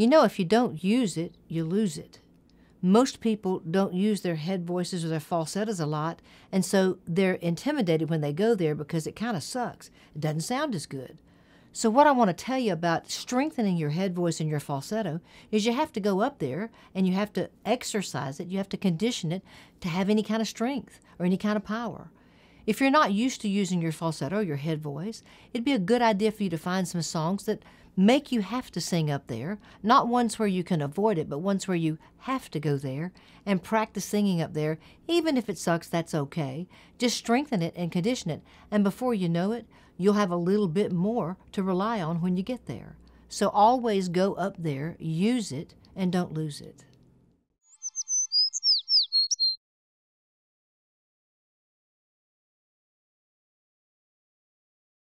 You know, if you don't use it, you lose it. Most people don't use their head voices or their falsettos a lot, and so they're intimidated when they go there because it kind of sucks. It doesn't sound as good. So, what I want to tell you about strengthening your head voice and your falsetto is you have to go up there and you have to exercise it, you have to condition it to have any kind of strength or any kind of power. If you're not used to using your falsetto your head voice, it'd be a good idea for you to find some songs that make you have to sing up there, not ones where you can avoid it, but ones where you have to go there and practice singing up there. Even if it sucks, that's okay. Just strengthen it and condition it, and before you know it, you'll have a little bit more to rely on when you get there. So always go up there, use it, and don't lose it.